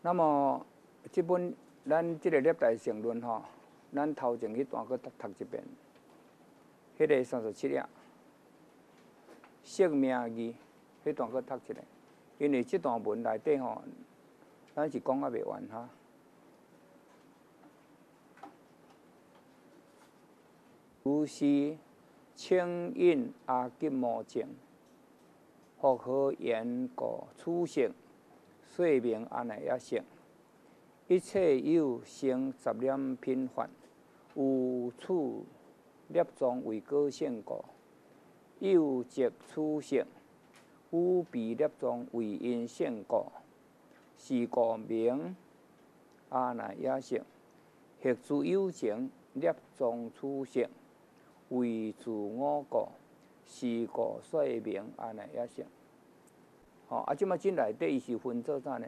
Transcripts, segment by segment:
那么，这本咱这个历代成论吼，咱头前迄段搁读读一遍。迄个三十七页，生命义，迄段搁读一下，因为这段文内底吼，咱是讲啊袂完哈。如是清印阿吉摩经，复合言果初性，说明阿赖耶性，一切有生杂念频繁，有处。业障为个性故，有即初性；有彼业障为因现故，是故名阿赖耶性。或诸有情业障初性为自我故，是故说明阿赖耶性。吼，啊，即马进来底伊是分做啥呢？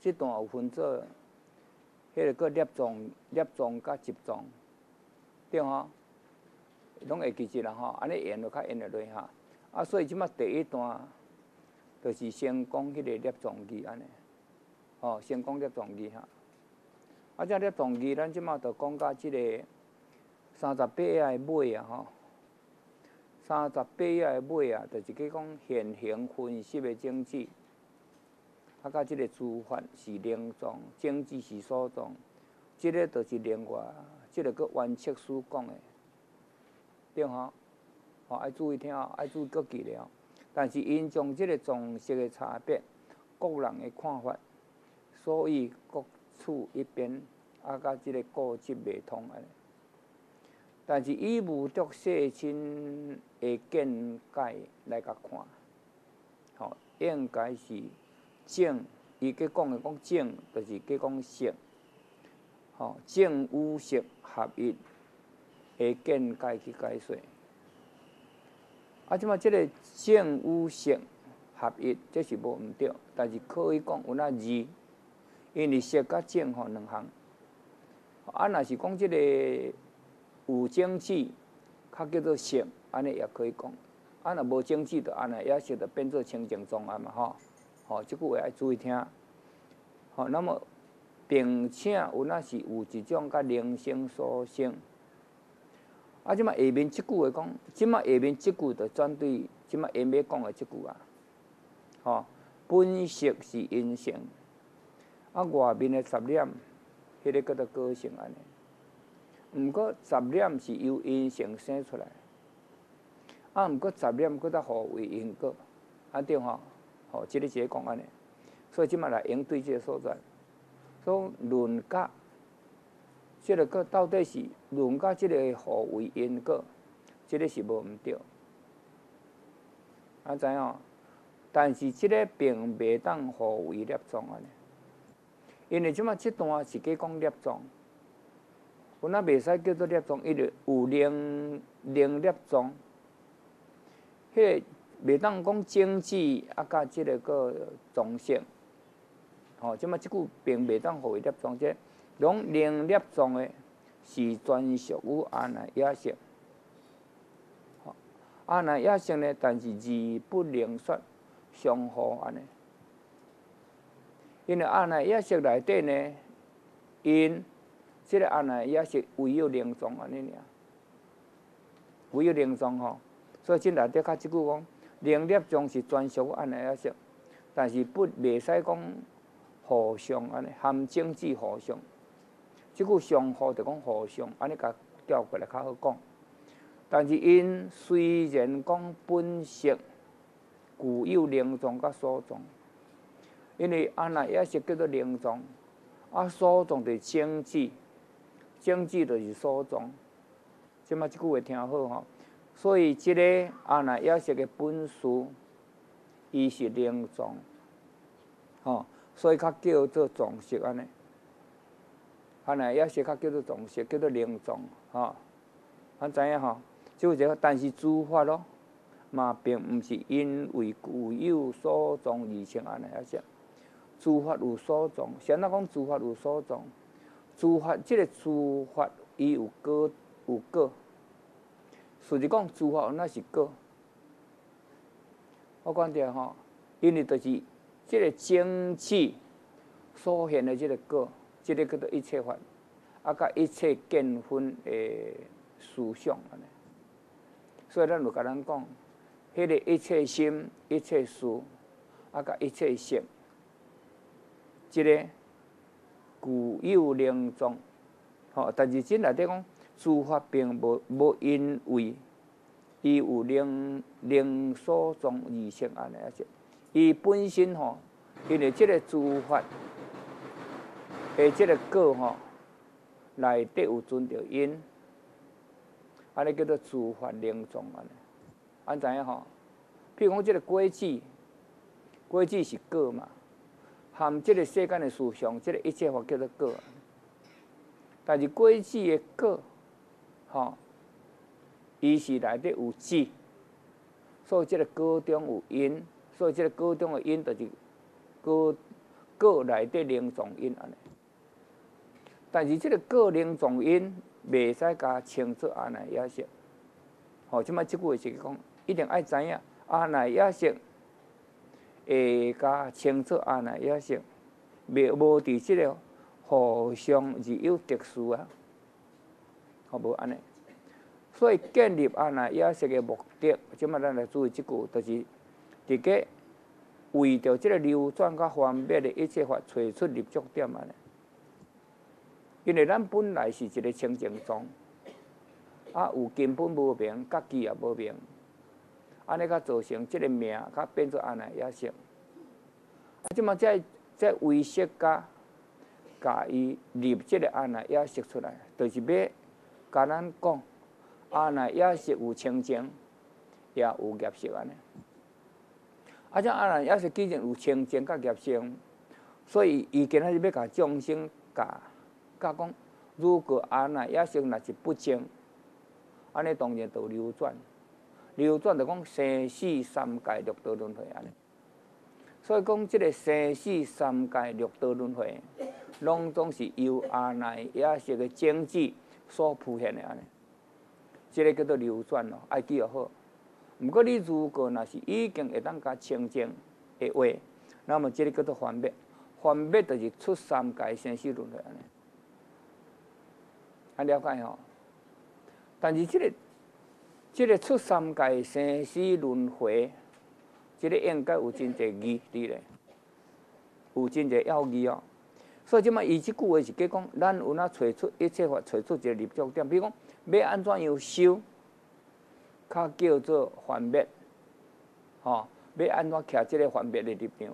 即段有分做，迄个个业障、业障甲集状，对吼？拢会记住啦吼，安尼演落较演得落哈。啊，所以即马第一段，就是先讲迄个列状记安尼，吼，先讲列状记哈。啊，这列状记咱即马就讲到即个三十八页尾啊吼，三十八页尾啊，就是讲现行分析的经济，啊，甲即个诸法是灵状，经济是所状，即个就是另外，即个个完切书讲的。对吼，吼爱注意听，爱注意个记了。但是因从即个装饰的差别，个人的看法，所以各处一边，啊，甲即个固执未通安尼。但是以无著细亲的见解来甲看，吼，应该是正，伊计讲的讲正，就是计讲色，吼，正有色合一。的见解去解说，啊，即嘛，即个正有色合一，这是无毋对，但是可以讲有那字，因为色甲正吼两项。啊，若是讲即个有正气，较叫做性，安尼也可以讲。啊，若无正气，就安尼也是着变做清净状啊嘛，吼。吼，即句话要注意听。吼，那么并且有那是有一种甲灵性所性。啊！即嘛下面即句话讲，即嘛下面即句就针对即嘛下面讲的即句啊，吼，本色是阴性，啊，外面的杂念，迄个叫做个性安尼。毋过杂念是由因性生出来，啊，毋过杂念搁较互为因果，啊对吼，吼，即个是讲安尼，所以即马来应对即个所在，所以论甲。即个个到底是论甲即个何为因果？即个是无毋对，啊知影？但是即个并袂当何为立状安尼，因为即马即段是计讲立状，有那袂使叫做立状，伊直有零零立状，迄个袂当讲经济啊，甲即个个状性，吼，即马即句并袂当何为立状即。拢能力中的是专属于阿赖耶识，阿赖耶识呢？但是字不能说相互安尼，因为阿赖耶识内底呢，因即个阿赖耶识唯有灵状安尼尔，唯有灵状吼，所以即内底较即句讲，能力中是专属阿赖耶识，但是不袂使讲互相安尼，含经济互相。即句相互就讲互相，安尼甲调过来较好讲。但是因虽然讲本色具有灵状甲所状，因为安那也是叫做灵状，啊所状就是经济，经济就是所状。即马即句话听好吼，所以即个安那也是个本事，伊是灵状，吼，所以较叫做状色安尼。啊，那也是较叫做重视，叫做灵重，吼，咱知影吼，就一个，但是诸法咯，嘛并毋是因为具有所种而成安尼也是，诸法有所种，先那讲诸法有所种，诸法即个诸法伊有果有果，实际讲诸法那是果，我讲着吼，因为就是即个精气。所现的这个果，这个叫做一切法，啊，甲一切见分的思想安尼。所以咱就甲咱讲，迄个一切心、一切事，啊，甲一切性，即个具有灵宗，吼。但是真内底讲，诸法并无无因为，伊有灵灵所宗而成安尼啊，是伊本身吼，因为即个诸法，诶，即个果吼，内底有存着因。安尼叫做诸法灵宗安尼，安怎样吼？譬如讲，即个果子，果子是果嘛，含即个世间的思想，即个一切法叫做果。但是果子的果，吼，伊是内底有字，所以即个果中有因，所以即个果中的因，就是果果内底灵宗因安尼。但是即个果灵宗因。袂使甲称作阿赖耶识，吼！即摆即句话是讲，一定爱知影阿赖耶识会甲称作阿赖耶识，袂无伫即个互相是有特殊啊，好无安尼？所以建立阿赖耶识的目的，即摆咱来注意即句，就是伫个为着即个流转较方便的一切法，找出立足点安尼。因为咱本来是一个清净宗，啊，有根本无明，家己也无明，安尼甲造成即个名，甲变做安尼也成。啊，即马再再为识甲，甲伊立即个安尼也识出来，就是要甲咱讲，安尼也识有清净，也有业识安尼。啊，即安尼也识既然有清净甲业识，所以伊今仔日要甲众生教。甲讲，如果阿赖耶识若是不净，安尼当然就流转，流转就讲生死三界六道轮回安尼。所以讲，即个生死三界六道轮回，拢总是由阿赖耶识个经济所铺现的安尼。即个叫做流转咯，爱记又好。毋过你如果若是已经会当甲清净的话，那么即个叫做幻灭，幻灭就是出三界生死轮回安尼。啊，了解吼，但是即个、即个出三界生死轮回，即个应该有真济义伫咧，有真济要义哦。所以即摆伊即句话是讲，咱有哪找出一切法，找出一个立足点。比如讲，要安怎样修，较叫做幻灭，吼，要安怎徛即个幻灭的立场，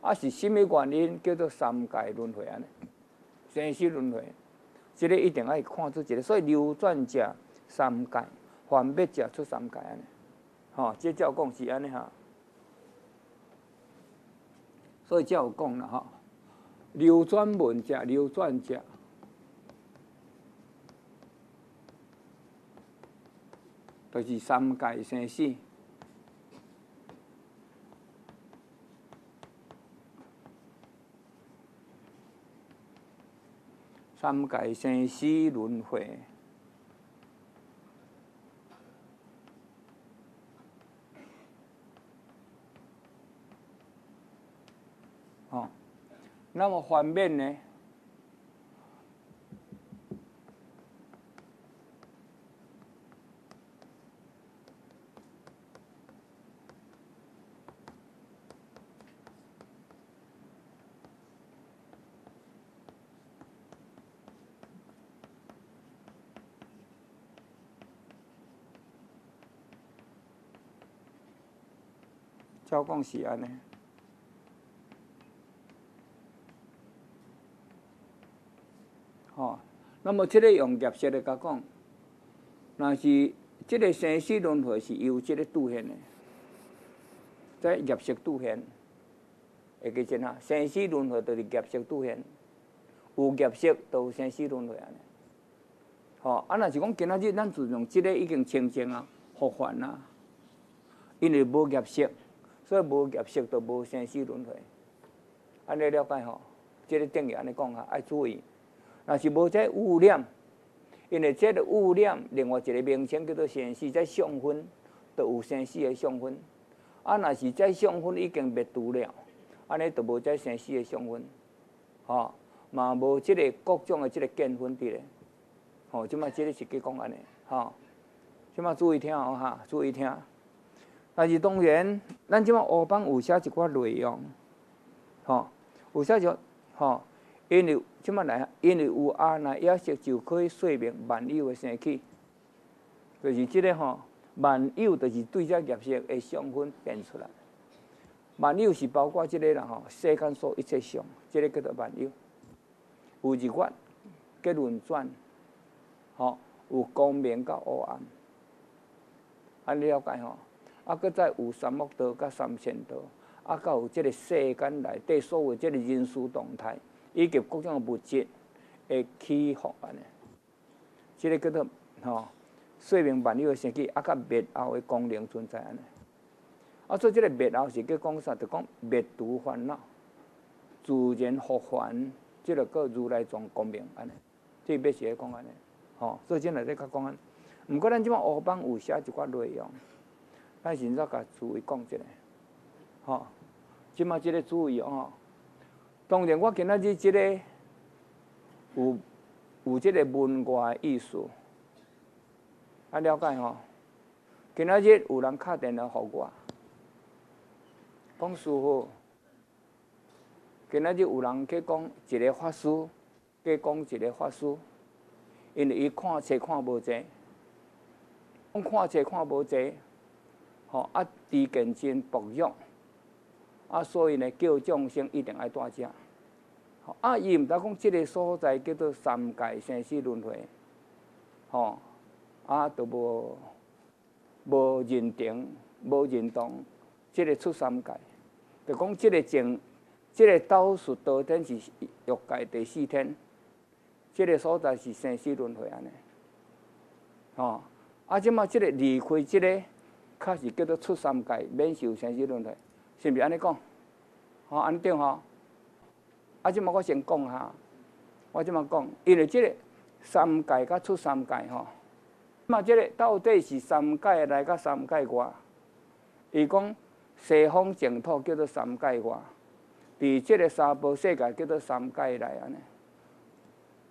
啊是甚物原因叫做三界轮回安尼，生死轮回。即个一定爱看出一个，所以流转者三界，幻灭者出三界安尼，吼，即照讲是安尼哈。所以照讲啦吼，流转文者，流转者，就是三界生死。三界生死轮回，那么反面呢？照讲是安尼，吼。那么，这个用业色来甲讲，若是这个生死轮回是由这个拄现的，在业色拄现，会记真啊？生死轮回都是业色拄现，有业色都有生死轮回安尼。吼，啊，若是讲今仔日咱自从这个已经清净啊，复还啊，因为无业色。所以无业色都无生死轮回，安尼了解吼？即个定义安尼讲啊，爱注意。若是无这污染，因为这个污染另外一个名称叫做城市，在上分都有城市的上分。啊，若是在上分已经灭除了，安尼就无再生死的上分。吼，嘛无即个各种的即个建分伫咧，吼，即摆即个是去讲安尼，吼，即摆注意听哦哈，注意听。但是当然，咱即摆乌帮有写一寡内容，吼，有写就吼，因为即摆来，因为有阿那耶识就可以说明万有的生起，就是即个吼，万有就是对这业识的相分变出来。万有是包括即个啦吼，世间所一切相，即个叫做万有。有日月，结轮转，吼，有光明甲黑暗，安尼了解吼。啊，搁再有三恶道甲三善道，啊，甲有即个世间内底所有即个人事动态，以及各种物质的起伏安尼。即个叫做吼，说明万有的生起，啊，甲灭后的功能存在安尼。啊，所以即个灭后是叫讲啥？就讲灭除烦恼，自然复还，即个个如来藏光明安尼。即要是咧讲安尼，吼。所以今日咧较讲安。毋过咱即满乌帮有写一寡内容，咱现在甲注意讲一下，吼。即摆即个注意哦。当然，我今仔日即个有有即个文外意思，啊了解吼。今仔日有人敲电话互我。讲师傅，今仔日有人去讲一个法师，去讲一个法师，因为伊看册看无济，讲看册看无济，吼啊，知见真薄弱，啊，所以呢，叫众生一定爱带遮。啊，伊毋知讲即个所在叫做三界生死轮回，吼啊，都无无认定，无认同，即个出三界。就讲即个正，即个倒数道天是欲界第四天，即个所在是生死轮回安尼，吼。啊，即马即个离开即个，较是叫做出三界，免受生死轮回，是毋是安尼讲？吼，安尼对吼。啊，即马我先讲下，我即马讲，因为即个三界甲出三界吼，嘛即个到底是三界内甲三界外？伊讲。西方净土叫做三界外，伫即个三宝世界叫做三界内安尼。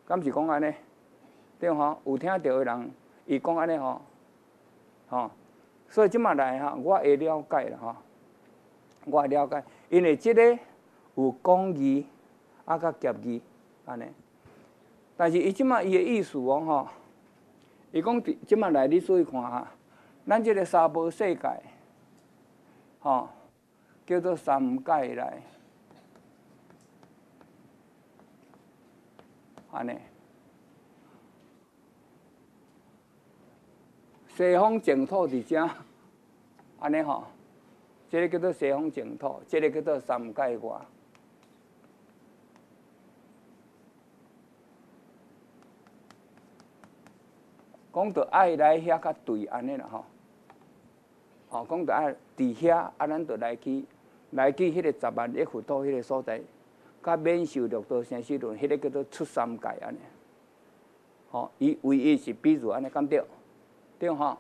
敢是讲安尼？对吼，有听到的人，伊讲安尼吼，吼，所以即马来哈，我会了解啦吼，我了解，因为即个有讲义啊，甲夹义安尼。但是伊即马伊的意思哦吼，伊讲即马来你注意看哈，咱即个三宝世界。吼，叫做三界来，安尼。西方净土伫遮，安尼吼，即个叫做西方净土，即个叫做三界外。讲到爱来遐较对安尼啦吼。吼，讲着爱伫遐，啊，咱着来去，来去迄个十万亿佛土迄个所在，甲免受六道生死轮，迄个叫做出三界安尼。吼，伊唯一是比如安尼讲着，对吼。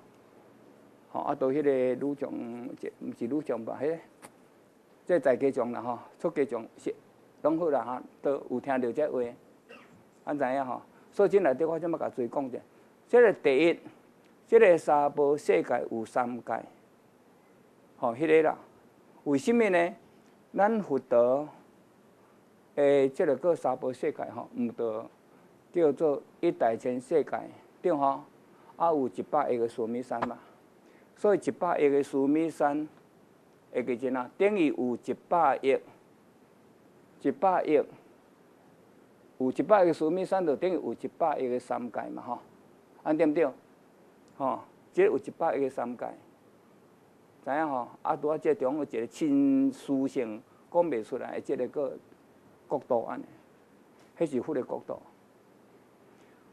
吼，啊，到迄个女将，即毋是女将吧？迄个，即在家将啦吼，出家将是拢好啦哈，都有听到这话，安知影吼？所以进来底我怎么甲注意讲者？即个第一，即个三宝世界有三界。吼，迄个啦，为什么呢？咱佛陀诶，即个个三宝世界吼，毋得叫做一大千世界，对吼？啊，有一百亿个须弥山嘛，所以一百亿个须弥山会记真啊，等于有一百亿，一百亿，有一百个须弥山，就等于有一百亿个三界嘛，吼，安对毋对？吼，即有一百亿个三界。知影吼？啊，拄啊，即中有一个亲属性讲袂出来，即个个角度安尼，迄是佛的角度。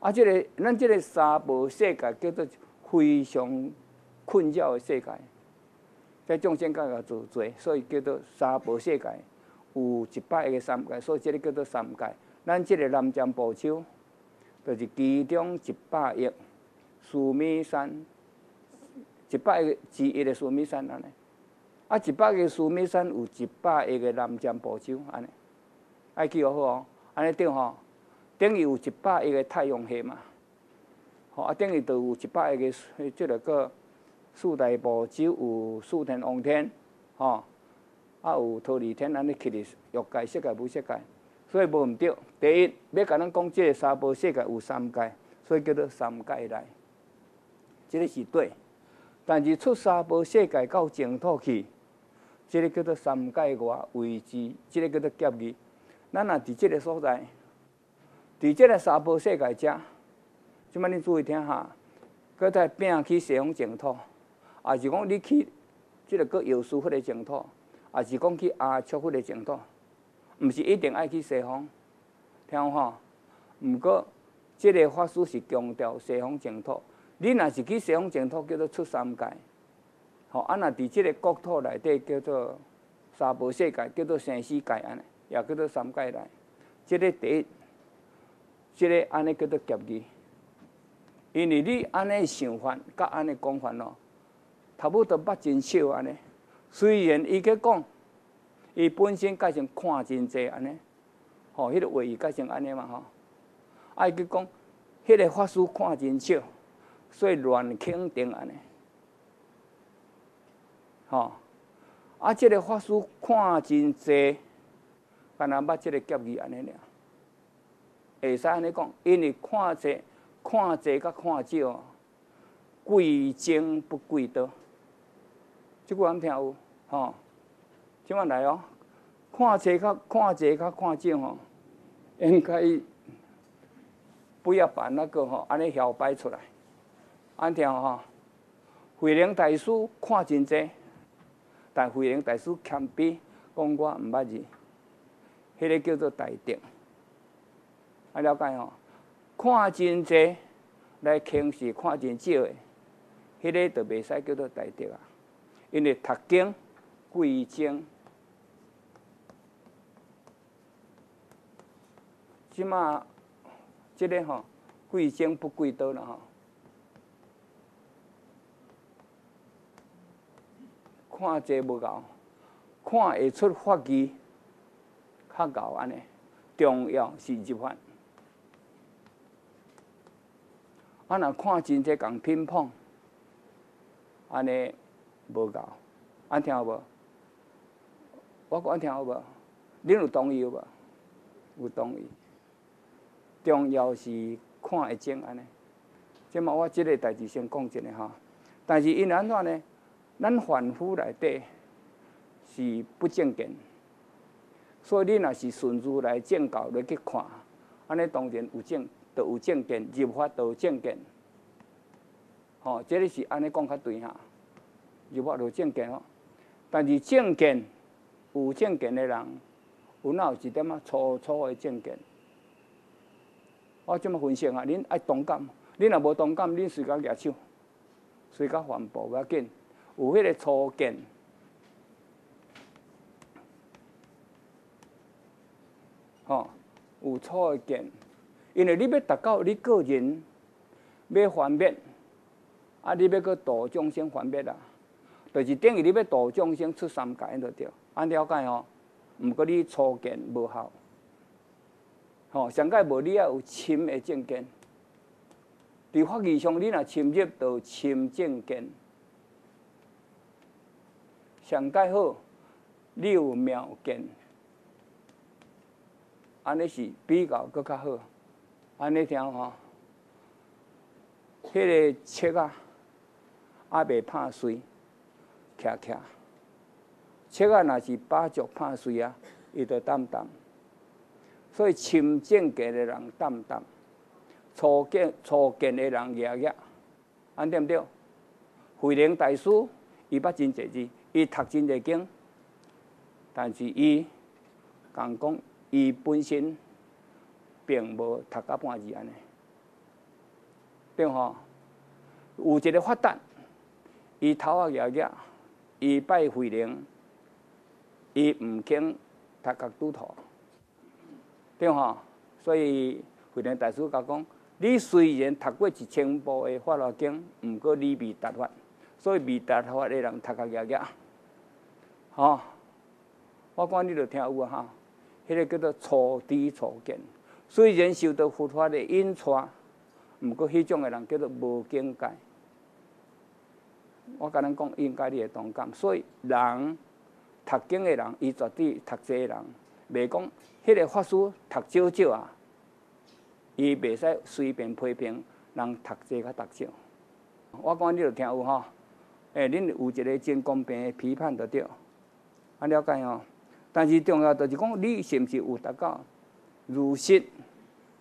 啊，即个咱即个三宝世界叫做非常困扰的世界，在众生界也做罪，所以叫做三宝世界有一百个三界，所以即个叫做三界。咱即个南瞻部洲，就是其中一百亿须弥山。一百个之一个须弥山安尼，啊，一百个须弥山有一百亿个南瞻部洲安尼，爱记好好哦。安尼对吼，等于有一百亿个太阳系嘛，吼啊，等于就有一百亿个即个个四大部只有四天王天，吼，啊有桃李天安尼去的欲界、色界、无色界，所以无毋对。第一，要甲咱讲即个三无世界有三界，所以叫做三界来，即个是对。但是出三无世界到净土去，即个叫做三界外位置，即个叫做结义。咱若伫即个所在，伫即个三无世界遮，即摆你注意听下，搁再拼去西方净土，也是讲你去即个个有殊佛的净土，也是讲去阿丘佛的净土，毋是一定爱去西方，听有吼？毋过即个法师是强调西方净土。你若是去西方净土，叫做出三界；吼，啊，若伫即个国土内底叫做三无世界，叫做生死界安尼，也叫做三界内。即个第一，即个安尼叫做结义。因为你安尼想法，甲安尼讲法咯，差不多捌真少安尼。虽然伊去讲，伊本身改成看真济安尼，吼，迄个话伊改成安尼嘛吼。啊，伊去讲，迄个法师看真少。所以乱肯定安尼，吼！啊，即个法师看真济，干那捌即个结义安尼尔，会使安尼讲，因为看济、看济甲看少，贵精不贵多。即句咱听有，吼！即满来哦，看者较看者较看少吼，应该不要把那个吼安尼摇摆出来。安听吼，慧能大师看真济，但慧能大师谦卑，讲我毋捌字，迄个叫做大德。啊了解吼，看真济来轻视看真少的，迄个就袂使叫做大德啊。因为读经贵精，即马即个吼贵精不贵多了吼。看这无够，看会出法机较够安尼。重要是入法，啊，若看真济共乒乓，安尼无够，安听有无？我讲安听有无？恁有同意无？有同意。重要是看会精安尼。即嘛，我即个代志先讲一下吼。但是因安怎呢？咱凡夫内底是不正见，所以你若是顺序来正教来去看，安尼当然有正，就有正见；入法就有正见。吼，这里是安尼讲较对哈，入法有正见哦。但是正见有正见的人，有哪有一点啊粗粗的正见？我这么分析啊，恁爱同感，恁若无同感，恁随甲举手，随甲反驳较紧。有迄个粗见，吼，有粗的见，因为你要达到你个人要方便，啊，你要去度众生方便啦，就是等于你要度众生出三界就对，安了解吼。毋过你初见无效，吼，上界无你也有深的正见，伫法义上你若深入到深正见。上界好，你有秒见，安尼是比较搁较好。安尼听吼，迄个切啊，还未拍碎，徛徛。切啊，若是把脚拍碎啊，伊就淡淡。所以深正见的人淡淡，初见初见的人热热，安对毋对？慧能大师伊捌真济字。伊读真济经，但是伊讲讲伊本身并无读到半字安尼，对吼？有一个发达，伊头啊摇摇，伊拜慧能，伊毋肯读个拄头，对吼？所以慧能大师甲讲，你虽然读过一千部的法华经，毋过你未达法，所以未达法的人读个摇摇。吼，我讲你著听有啊哈，迄个叫做初知初见。虽然受到佛法的引带，毋过迄种的人叫做无境界。我甲恁讲，应该你会同感。所以人读经的人，伊绝对读济人，袂讲迄个法师读少少啊，伊袂使随便批评人读济甲读少。我讲你著听有吼，诶，恁有一个真公平的批判着着，啊了解吼。但是重要就是讲，你是毋是有达到如实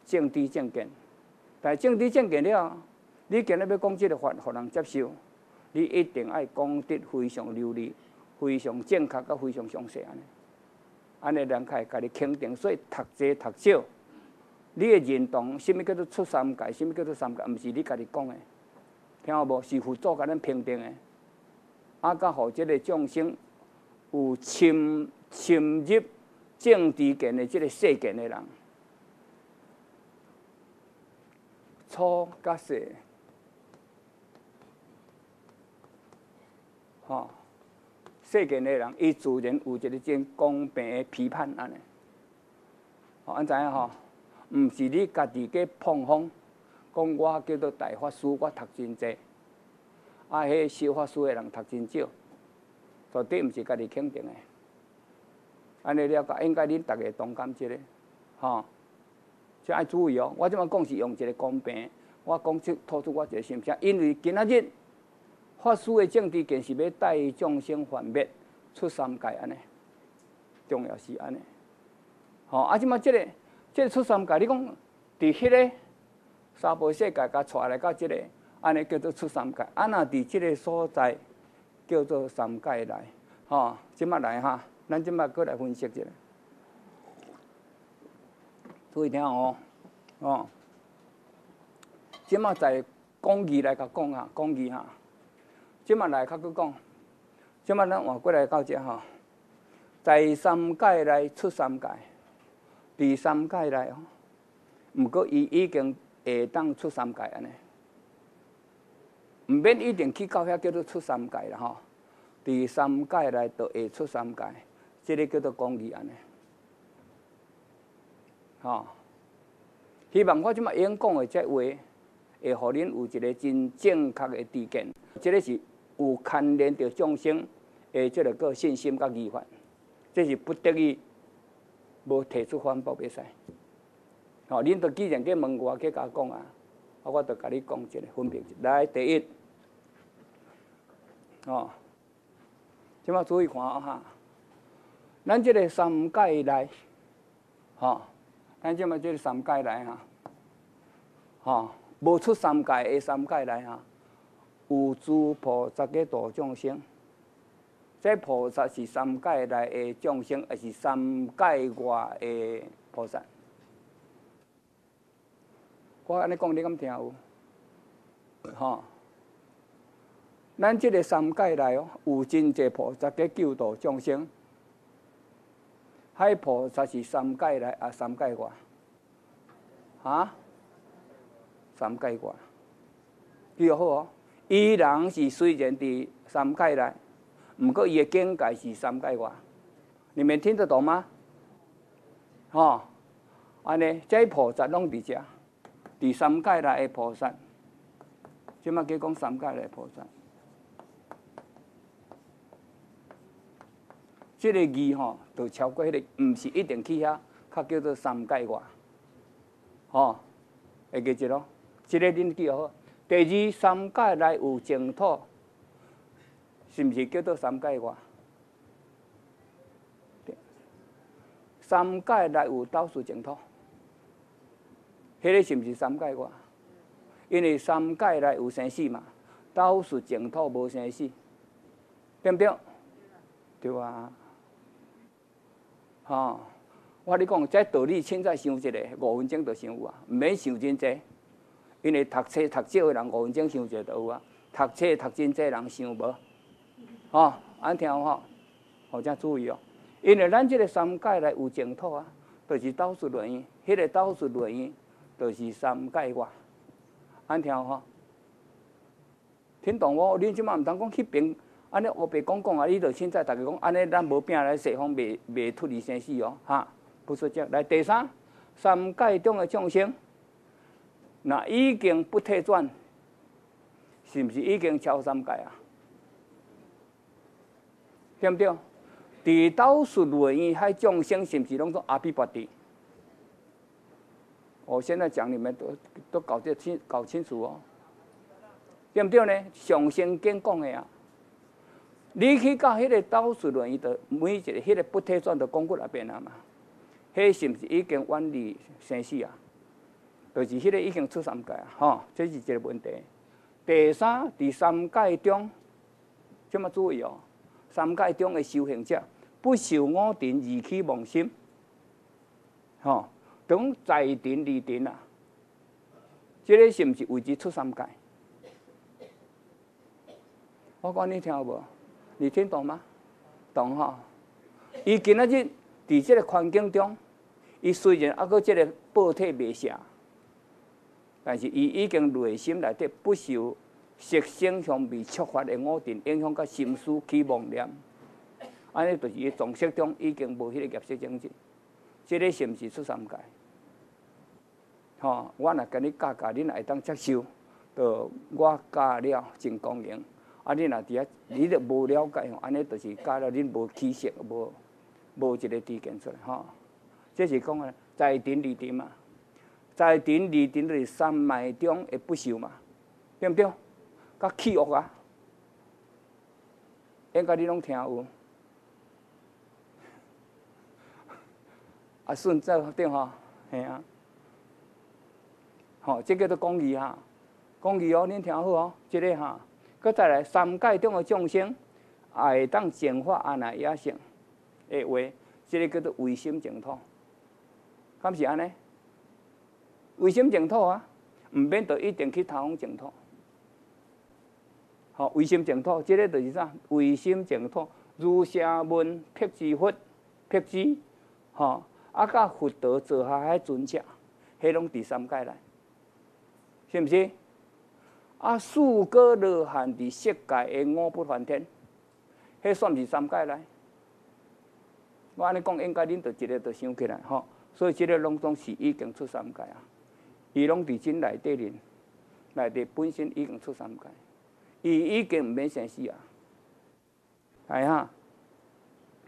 正知正见？但正知正见了，你今日要讲即个法，互人接受。你一定爱讲得非常流利、非常正确、甲非常详细安尼，安尼人才会甲你肯定。所以读济读少，你的认同，什物叫做出三界？什物叫做三界？毋是你家己讲的，听有无？是佛祖甲咱评定的，啊，甲互即个众生有深深入正知见的即个世间的人，初甲世。吼，世间的人，伊自然有一个真公平的批判安尼。吼，安知影吼？毋是你家己去碰风，讲我叫做大法师，我读真济，啊，迄小法师的人读真少，绝对毋是家己肯定的。安尼了解，应该恁逐个同感即个，吼，即爱注意哦。我即马讲是用一个公平，我讲出吐出我一个心声，因为今仔日。法师的政治，更是要带众生幻灭出三界安尼，重要是安尼。吼，啊，即嘛即个，即个出三界，你讲伫迄个三婆世界，甲带来到即个，安尼叫做出三界。啊，若伫即个所在叫做三界来，吼，即嘛来哈，咱即嘛过来分析一下。注意听哦，哦，即嘛在讲义来甲讲啊，讲义哈。即马来较佫讲，即马咱换过来到遮吼，在三界内出三界，第三界内吼，毋过伊已经会当出三界安尼，毋免一定去到遐叫做出三界啦吼，第三界内就会出三界，即个叫做公义安尼，吼，希望我即马演讲的这话，会互恁有一个真正确的意见，即个是。有牵连着众生的即个个信心甲疑法，这是不得已无提出反驳袂使。哦，恁都既然去问我，去甲我讲啊，啊，我就甲你讲一个分别。来，第一，哦，即马注意看啊哈，咱即个三界内，吼，咱即马即个三界内哈，吼，无出三界的三界内哈。有诸菩萨嘅度众生，这菩萨是三界内的众生，也是三界外的菩萨？我安尼讲，你敢听有？吼，咱即个三界内哦，有真济菩萨嘅救度众生，海菩萨是三界内啊，三界外？啊？三界外，比较好哦。伊人是虽然伫三界内，毋过伊的境界是三界外，你们听得懂吗？吼，安尼，这菩萨拢伫遮，伫三界内的菩萨，即马叫讲三界内菩萨，即个字吼，就超过迄个，毋是一定去遐，较叫做三界外，吼，会记住咯，即个恁记好。第二，三界内有净土，是毋是叫做三界外？三界内有倒数净土，迄个是毋是三界外？因为三界内有生死嘛，倒数净土无生死，对不对？对啊。吼，我你讲，这道理凊彩想一下，五分钟就想有啊，毋免想真济。因为读册读少的人五分钟想一下就有啊，读册读真济人想无，吼，安听吼，好正注意哦。因为咱这个三界内有净土啊，就是倒数论语，迄个倒数论语就是三界外，安听吼。听懂无？恁即马毋通讲迄边安尼乌白讲讲啊，你著凊彩逐个讲安尼，咱无拼来西方，未未脱离生死哦，哈，不说这。来第三，三界中的众生，那已经不退转，是不是已经超三界啊？对不对？地道是轮椅，还众生是不是拢做阿毗跋地？我现在讲，你们都都搞得清搞清楚哦，对不对呢？上升经讲的啊，你去到迄个道士轮椅的每一个迄个不退转的讲骨那边啊嘛，迄是不是已经远离生死啊？就是迄个已经出三界啊，吼，这是一个问题。第三，第三界中，这么注意哦，三界中的修行者。不受五定而起妄心，吼，等在定离定啊，这个是毋是为之出三界？我讲你听无？你听懂吗？懂哈？伊今仔日伫即个环境中，伊虽然还阁这个报体未下，但是伊已经内心内底不受色声香味触发的我定影响，甲心思起妄念。安尼就是伊总色中已经无迄个业色种子，即个是毋是出三界？吼，我若甲你教教，恁会当接受，就我教了真光荣。啊，恁若伫遐，你著无了解吼，安尼就是教了恁无起色，无无一个知见出来吼。这是讲啊，在定离定嘛，在定离定就是三昧中的不朽嘛，对不对？甲气恶啊，应该你拢听有。啊，顺在对吼，系啊，吼，这叫做公义哈，公义哦，恁听好哦，这个哈，搁再来三界中的众生，也会当净化阿赖耶性的话，这个叫做唯心净土，敢是安尼？唯心净土啊，毋免着一定去他方净土，好，唯心净土，这个就是啥？唯心净土，如声闻辟支佛辟支，吼。啊，甲佛陀做下迄尊者，迄拢第三界来，是毋是？啊，四果罗汉伫世界的五不还天，迄算是三界来。我安尼讲，应该恁着一个着想起来吼。所以即个拢总是已经出三界啊。伊拢伫真内底人，内底本身已经出三界，伊已经毋免生死啊。来哈，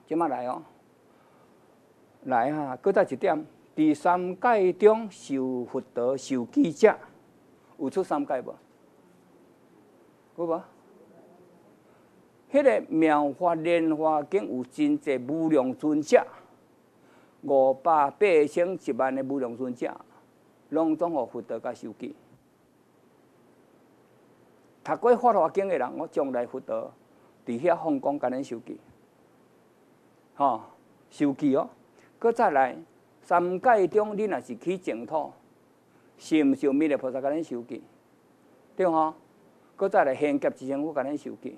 即马来哦。来哈，搁再一点，第三界中受佛陀受记者，有出三界无？有无？迄个妙法莲花经有真济无量尊者，五百八千一万的无量尊者，拢总互福德甲受记。读过法华经的人，我将来福德伫遐放光甲恁受记，吼，受记哦。搁再来，三界中，你若是去净土，是毋是有弥勒菩萨甲恁受记？对吼？搁再来，现劫之前我甲恁受记，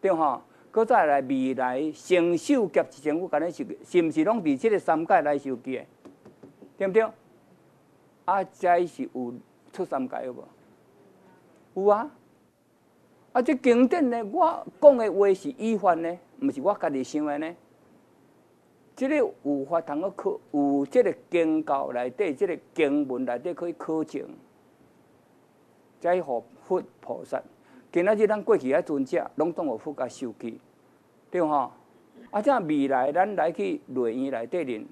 对吼？搁再来，未来成就劫之前我甲恁受记，是毋是拢伫即个三界来受记的？对毋对？啊，遮是有出三界有无？有啊！啊，这经典呢，我讲的话是依法呢，毋是我家己想的呢。即个有法通个考，有即个经教内底，即个经文内底可以考证，再互佛菩萨。今仔日咱过去遐尊者，拢当互佛甲受记，对吼？啊，这未来咱来去内院内底人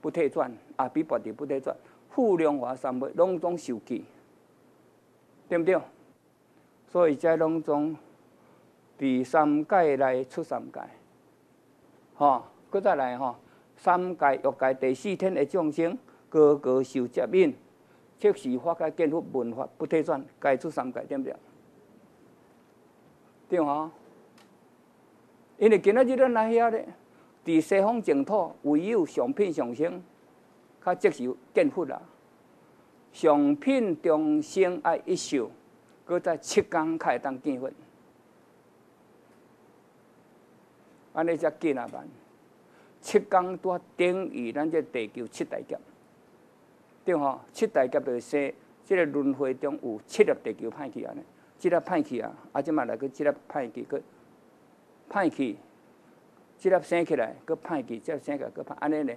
不退转，啊，比别地不退转，富量华三昧拢总受记，对不对？所以在拢总第三界来出三界，吼。搁再来吼，三界欲界第四天的众生，个个受接引，即时法界见佛闻法不退转，该出三界，对不对？对吼？因为今仔日咱来遐咧，伫西方净土唯有上品上生，较即时见佛啦。上品众生爱一宿，搁再七天开当见佛，安尼才见啊办。七天多等于咱这地球七大劫，对吼？七大劫就是说，这个轮回中有七粒地球派去安尼，即粒派去啊，啊，即嘛来去即粒派去，去派去，即粒生起来，搁派去，即粒生起来，搁派，安尼呢？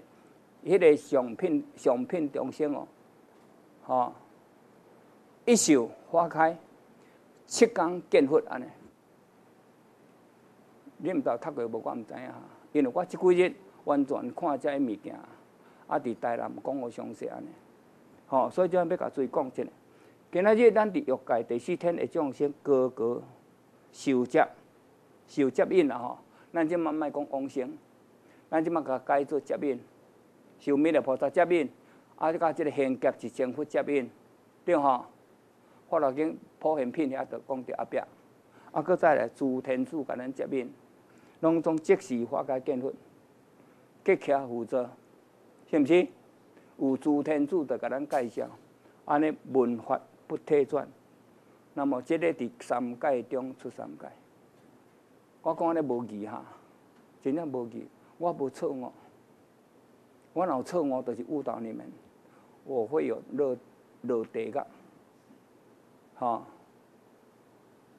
迄个上品上品中心哦，吼，一宿花开，七天见佛安尼。你毋知读过无？我毋知影，因为我即几日完全看遮物件，啊，伫台南讲互详细安尼，吼，所以就要甲注意讲一下。今仔日咱伫欲界第四天的众生，个个受接受接引啦吼。咱即满莫讲往生，咱即满甲改做接引，受弥勒菩萨接引，啊，甲即个现劫是成佛接引，对吼？法罗经普贤品遐着讲伫后壁，啊，搁再来诸天主甲咱接引。拢总即时化解见佛，结洽负责，是毋是？有诸天主在甲咱介绍，安尼文法不退转。那么，即个伫三界中出三界。我讲安尼无义哈，真正无义。我无错误，我若错误，就是误导你们。我会有落落地个，吼，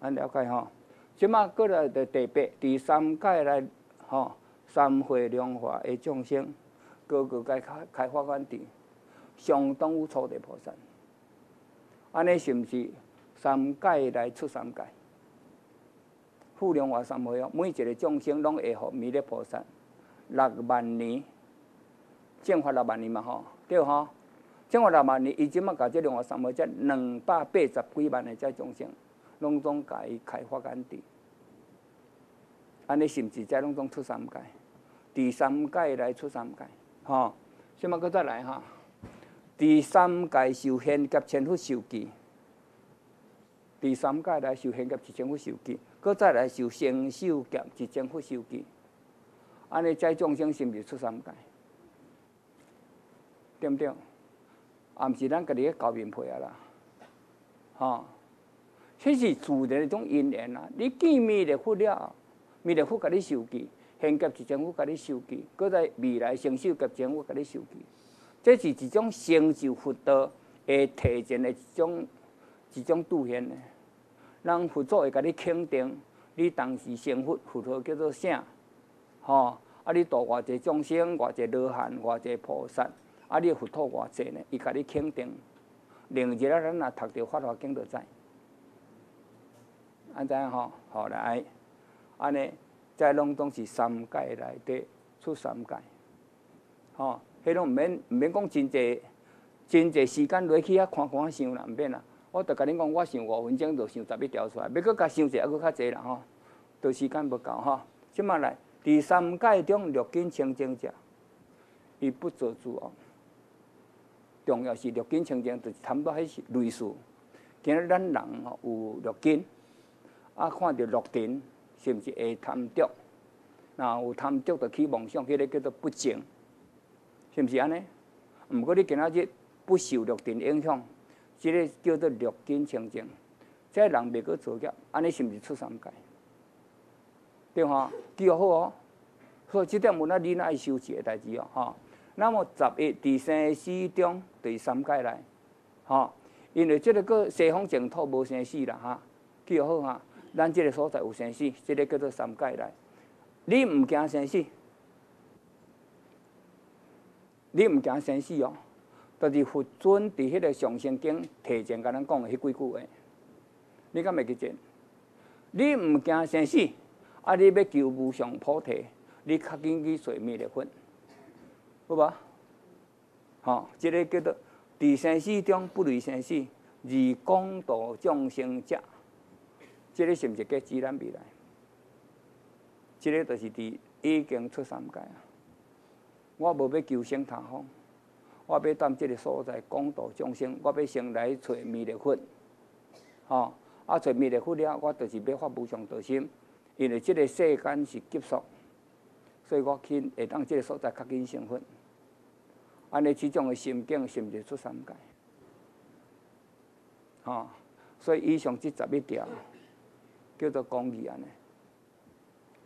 安了解吼。即马过来的第八、第三界来，吼，三会良化的众生，个个该开开发观地，相当有初地菩萨。安尼是毋是三界来出三界？富良化三会哦，每一个众生拢会互弥勒菩萨六万年，正法六万年嘛吼，对吼？正法六万年，伊即马甲即良化三会，才两百八十几万的这众生，拢总甲伊开发观地。安尼是毋是在拢总出三界？第三界来出三界，吼，什么搁再来哈？第三界受现劫千佛受记，第三界来受现劫一千佛受记，搁再来受先受劫一千佛受记，安尼在众生是毋是出三界？对毋对？啊，毋是咱家己咧搞面皮啊啦，吼，这是自然一种因缘啊！你见面的佛了。弥勒佛甲你受记，现劫一千佛甲你受记，搁在未来成就劫前佛甲你受记，这是一种成就佛道会提前的一种一种兑现的。人佛祖会甲你肯定，你当时成佛，佛陀叫做啥？吼，啊，你度偌济众生，偌济罗汉，偌济菩萨，啊，你佛陀偌济呢？伊甲你肯定。另一日咱若读着法华经就知，安怎吼？好来。安尼，在拢总是三界内底出三界，吼，迄拢毋免毋免讲真济，真济时间落去遐看看想啦，毋免啦。我著甲恁讲，我想五分钟就想十一条出来，要搁甲想者还搁较济啦吼，都时间不够吼。即马来第三界中六根清净者，伊不做主哦。重要是六根清净，就是差不多迄是类似。今日咱人吼有六根，啊看着六尘。是毋是会贪着？那有贪着，就去妄想，迄个叫做不净，是毋是安尼？毋过你今仔日不受六尘影响，即个叫做六根清净，这人袂阁作业，安尼是毋是出三界？对吼，记好哦。所以即点有那你那爱修持的代志哦，吼。那么十一第三四中第三界来，吼，因为即个个西方净土无生死啦，哈，记好哈。咱即个所在有生死，即个叫做三界来。你毋惊生死，你毋惊生死哦。就是佛尊伫迄个上生经提前甲咱讲的迄几句话，你敢袂记见？你毋惊生死，啊！你要求无上菩提，你较紧去随灭的佛，好吧？吼，即个叫做伫生死中不离生死，而广度众生者。这个是毋是叫自然未来？这个就是伫已经出三界啊！我无要求生他方，我要当这个所在广度众生，我要先来找弥勒佛，吼！啊，找弥勒佛了，我就是要发无上道心，因为这个世间是急速，所以我肯会当这个所在较紧成佛。安尼，这种的心境是毋是出三界？吼！所以以上这十一条。叫做公义安尼，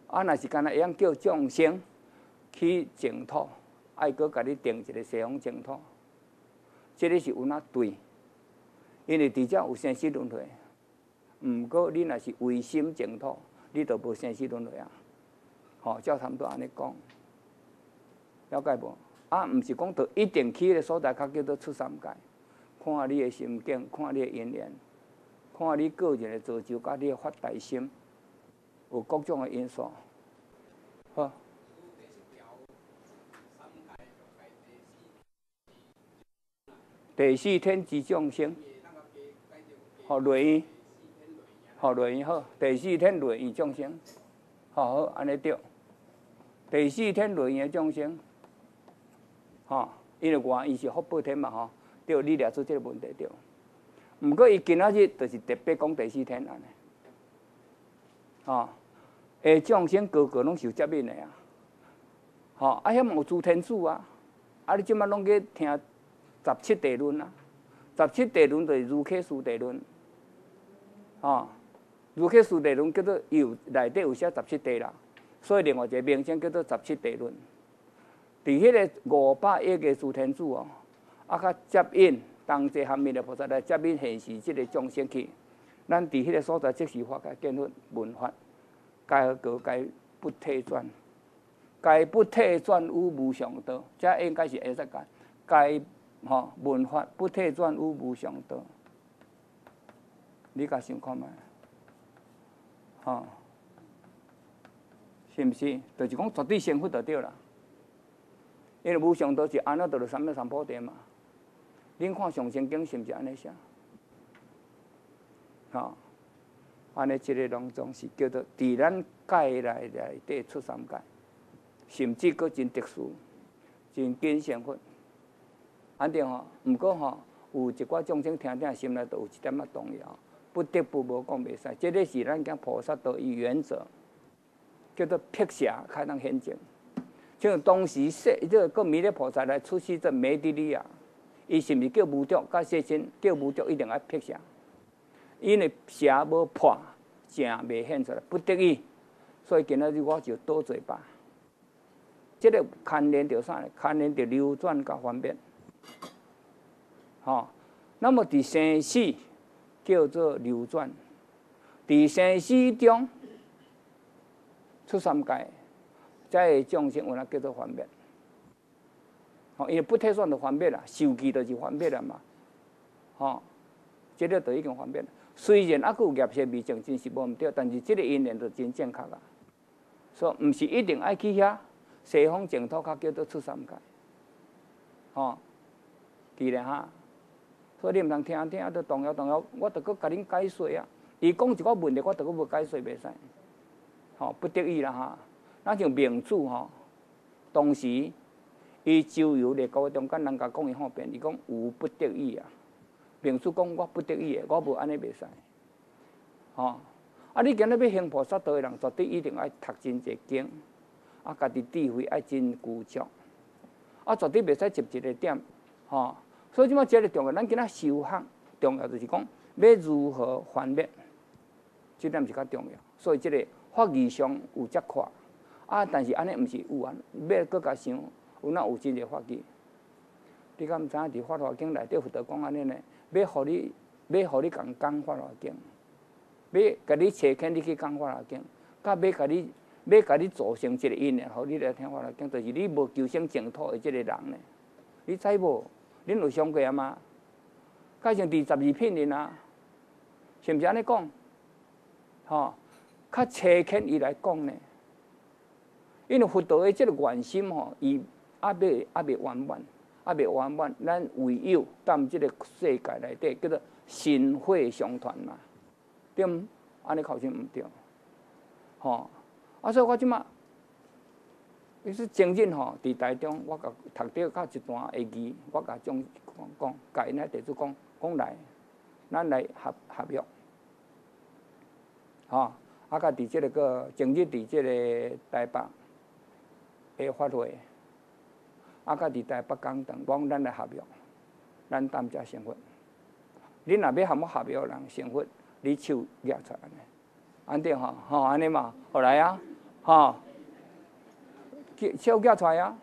啊，若是干那会样叫众生去净土，爱搁甲你定一个西方净土，这个是有哪对？因为伫遮有生死轮回，毋过你若是唯心净土，你就无生死轮回啊。吼，照他们都安尼讲，了解无？啊，毋是讲到一定去个所在，较叫做出三界。看你的心境，看你的因缘，看你个人的造就，甲你的发大心，有各种的因素。好。第四天之众生，好雷，好雷好。第四天雷众生，好好安尼对。第四天雷的众生，吼，因为我伊是福报天嘛吼，对，你了出这个问题对。毋过伊今仔日就是特别讲第四天安尼，吼，诶，众生个个拢受接引的啊，吼，啊，遐无诸天主啊，啊，你即摆拢去听。十七地论啊，十七地论就是如克书地论，哦，如克书地论叫做有内底有写十七地啦，所以另外一个名称叫做十七地论。伫迄个五百亿个诸天主哦，啊，较接引当地含面的菩萨来接引现时即个众生去，咱伫迄个所在即时法界建立文化，该何该不退转，该不退转于无上道，这应该是会使讲，该。吼，文法不退转于无上道，你甲想看觅？吼，是毋是？就是讲绝对幸福就对啦。因为无上都是安那得了三藐三菩提嘛。恁看上圣经是毋是安尼写？吼，安尼一个当中是叫做伫咱界内内底出三界，甚至佫真特殊，真见幸福。安定吼，毋过吼，有一寡众生听听心内都有一点仔动摇，不得不无讲袂使。这个是咱讲菩萨道以原则，叫做辟邪，开当显净。像当时说，这个弥勒菩萨来出世这美地利亚，伊是毋是叫无著？甲世尊叫无著，一定要辟邪，因为邪无破，正袂显出来，不得已，所以今仔日我就多嘴巴。这个牵连着啥呢？牵连着流转甲方便。吼，那么伫生死叫做流转，伫生死中出三界，在众生有那叫做方便。吼，因为不退转就方便啦，受记就是方便啦嘛。吼，这个就已经方便。虽然啊，有业些未正真是无毋对，但是这个因缘就真正确啊。所以，毋是一定爱去遐西方净土，较叫做出三界。吼。记咧哈，所以你毋通听听都动摇动摇，我着搁甲恁解说啊。伊讲一个问题，我着搁无解说袂使，吼不得已啦哈。咱像明主吼，当时伊周游咧高中间，人甲讲伊方便，伊讲有不得已啊。明主讲我不得已，我无安尼袂使，吼。啊，你今日要行菩萨道诶人，绝对一定爱读真济经，啊，家己智慧爱真具足，啊，绝对袂使接一个点，吼。所以即摆即个重要，咱今仔修行重要就是讲要如何分别，即点是较重要。所以即个法义上有则快，啊，但是安尼毋是有啊，要搁较想有哪有真个法义？你敢毋知影伫法华经内底佛陀讲安尼呢？要互你，要互你共讲法华经，要甲你切肯你去讲法华经，甲要甲你，要甲你造成一个因呢？互你来听法华经，就是你无求生净土的即个人呢？你知无？恁有上过啊吗？加上第十二品人啊，是毋是安尼讲？吼，较切肯伊来讲呢？因为佛陀的即个愿心吼，伊还未还未圆满，还未圆满。咱唯有踮即个世界内底，叫做心会相传嘛，对毋？安尼考生毋对，吼。啊，所以我即马。伊说前日吼，伫台中，我甲读着到一段会议，我甲种讲讲，甲因遐地主讲，讲来，咱来合合约，吼，啊，甲伫即个个前日伫即个台北会发会，啊，甲伫台北讲等，讲咱来合约，咱担遮成分。恁若要和我合约人成分，你手举出来，安定吼，吼安尼嘛，好来啊，吼。小叫出来啊！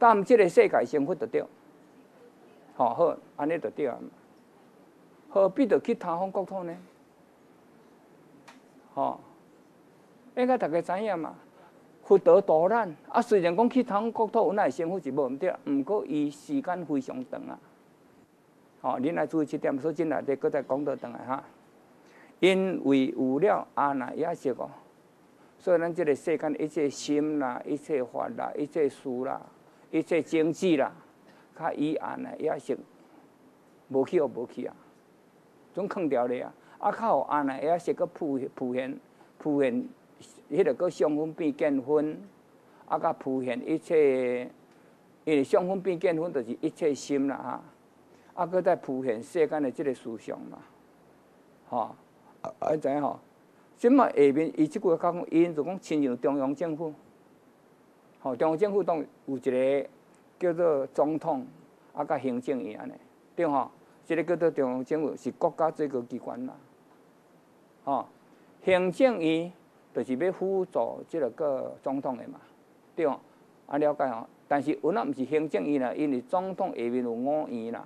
但即个世界生活得着，吼好，安尼得着啊！何必着去他方国土呢？吼，应该大家知影嘛？福德多难啊！虽然讲去通国土，那生活是无毋对，毋过伊时间非常长啊。吼，恁来注意这点，所以进来底搁再讲倒转来哈。因为有了阿那耶识哦，所以咱即个世间一切心啦、一切法啦、一切事啦、一切经济啦，较以阿那耶识无去哦，无去啊，总空掉咧啊！啊，靠阿那耶识搁浮浮现、浮现。迄个个相分变见分，啊，甲浮现一切，因为相分变见分就是一切心啦哈，啊，搁再浮现世间的即个思想嘛，吼，啊，啊，知影吼，即嘛下面伊即句话讲，因就讲亲像中央政府，吼，中央政府当有一个叫做总统，啊，甲行政院安尼，对吼，即个叫做中央政府是国家最高机关啦，吼，行政院。就是要辅助即个个总统的嘛，对哦，啊了解哦。但是有那毋是行政院啦，因为总统下面有五院啦，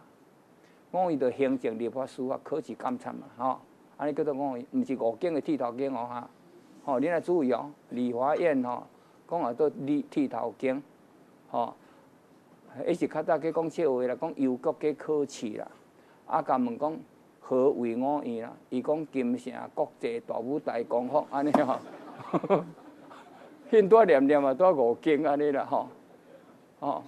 五院就行政、立法、司法、考试、监察嘛，吼，安尼叫做五院，毋是五间的剃头间哦哈。吼，你来注意哦，立法院吼，讲啊都立剃头间，吼，迄是较早计讲笑话啦，讲邮局去考试啦，啊，甲问讲何为五院啦？伊讲金城国际大舞台功夫安尼吼。现多念念啊，多五经安尼啦，吼，吼，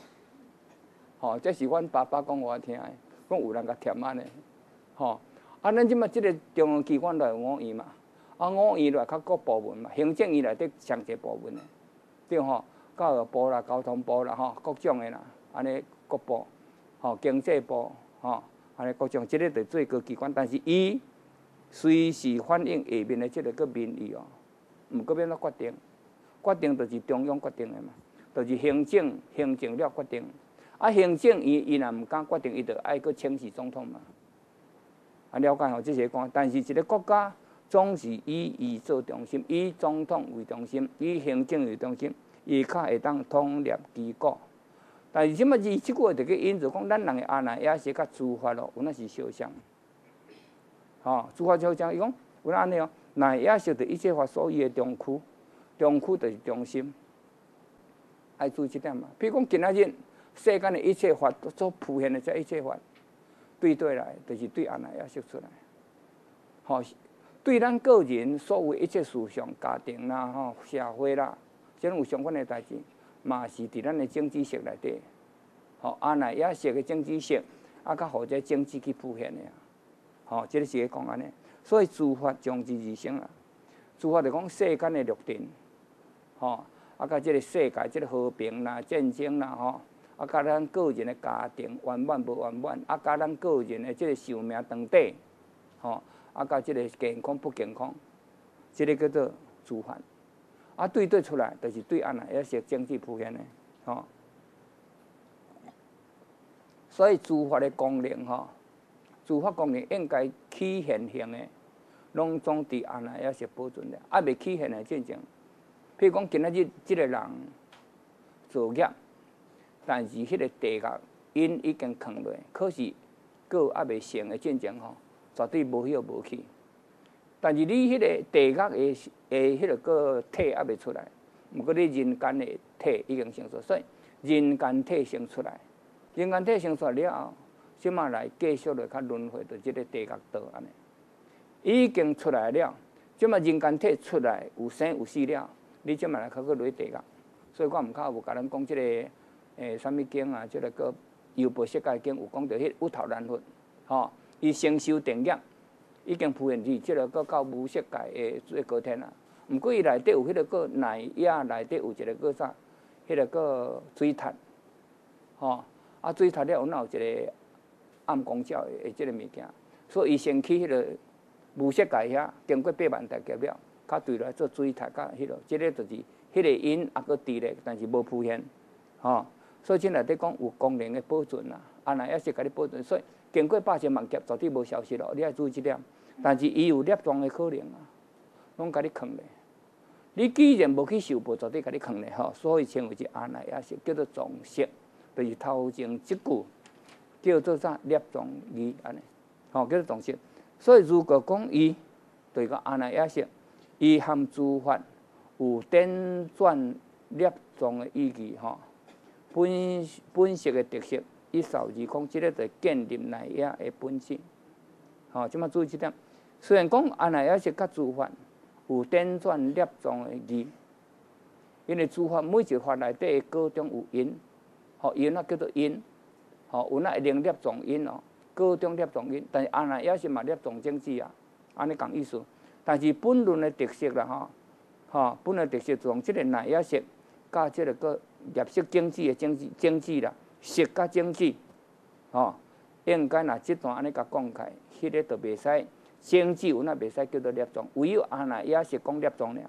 吼，这是阮爸爸讲我听的，讲有人甲填安尼，吼，啊，咱即马即个中央机关来五院嘛，啊，五院来较各部门嘛，行政院内底上一部门的，对吼，教育部啦、交通部啦，吼，各种的啦，安尼各部，吼，经济部，吼，安尼各种，即个就最高机关，但是伊随时反映下面的即个个民意哦。毋过变怎决定，决定就是中央决定的嘛，就是行政行政了决定。啊，行政伊伊若毋敢决定，伊就爱去请示总统嘛。啊，了解吼，即个讲，但是一个国家总是以伊做中心，以总统为中心，以行政为中心，伊较会当统领机构。但是即么伊即句话就去因着讲，咱人的阿那也是较自发咯，有那是小相。吼，自发小相，伊讲有安尼哦。那也是着一切法所有的中区，中区就是中心，爱注意这点嘛。比如讲，今仔日世间的一切法所浮现的这一切法，对对来，就是对安那也说出来。吼，对咱个人所有一切思想、家庭啦、吼社会啦，这种有相关的代志，嘛是伫咱的政治学内底。吼，安那也是个政治学，啊，甲或者政治去浮现的啊。吼，这个是讲安尼。所以诸法将之而生啊！诸法就讲世间的律定，吼，啊，甲即个世界即个和平啦、战争啦，吼，啊，甲咱个人的家庭圆满无圆满，啊，甲咱个人的即个寿命长短，吼，啊，甲即个健康不健康，即个叫做诸法。啊，对对出来，就是对安那也是政治普遍的，吼。所以诸法的功能，吼。诸法功能应该起现行的，拢总伫安那也是保存的。啊，未起现的进程，譬如讲今仔日即个人作业，但是迄个地价因已经扛落，可是个还未成的进程吼，绝对无许无去。但是你迄个地价的诶，迄个个体还未出来，毋过你人间的体已经成熟，所以人间体生出来，人间体生出来了。即马来继续来较轮回，着即个地角道安尼，已经出来了。即马人间体出来有生有死了，你即马来较去落地角。所以我毋较有甲咱讲即个诶，啥物经啊？即个个优婆世界经有讲着迄五头难佛，吼，伊成修定业，已经铺现去，即个个到无色界诶最高天啊。毋过伊内底有迄个个内野内底有一个个啥？迄个个水塔，吼，啊水塔了有哪有一个？暗光照的即个物件，所以伊先去迄个无色界遐，经过八万大劫了，较对来做水塔，甲迄落，即个就是迄个因也搁伫咧，但是无浮现，吼。所以即内底讲有功能的保存啦，安那也是甲你保存。所以经过八千万劫，绝对无消失咯，你爱注意即点。但是伊有裂状的可能啊，拢甲你藏咧。你既然无去受报，绝对甲你藏咧吼。所以称为是安那也是叫做重色，就是头前即句。叫做啥立状语安尼，吼叫做重色。所以如果讲伊对个安尼也是，伊含诸法有颠转粒状的意义吼，本本色的特色，一扫而空，即个就建立乃耶的本性。吼，即马注意即点。虽然讲阿乃耶识甲诸法有点转粒状的义，因为诸法每一法内底各种有因，吼因啊叫做因，吼有那会能粒状因哦，各种粒状因，但是阿乃耶识嘛粒状种子啊，安尼讲意思。但是本论的特色啦，吼，吼本论特色从即个乃耶识。甲即个个业色经济的经济经济啦，色甲经济，吼，应该若即段安尼甲讲开，迄个都袂使经济有那袂使叫做立宗，唯有阿那也是讲立宗尔，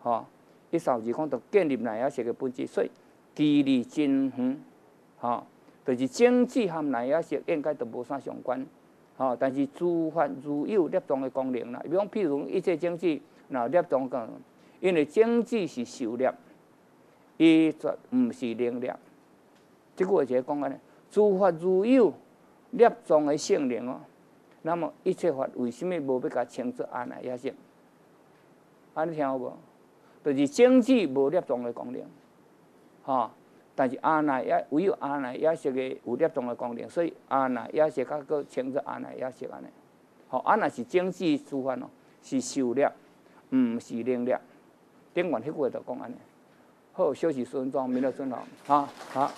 吼，一扫二讲就建立那也是个本质，所以距离真远，吼，就是经济和那也是应该都无啥相关，吼，但是诸法如有立宗的功能啦，比如譬如一切经济，那立宗讲，因为经济是受力。伊绝毋是能量，即句话就讲安尼，诸法如有粒状的性能哦。那么一切法为什么无要甲称作阿赖耶识？安尼听有无？就是经济无粒状的功能，吼。但是阿奶也唯有阿奶也是个有粒状的功能，所以阿奶也是较个称作阿奶也是安尼。吼，阿奶是经济诸法哦，是受力，毋是能量。顶完迄句话就讲安尼。好，休息十分钟，明天正好，好好。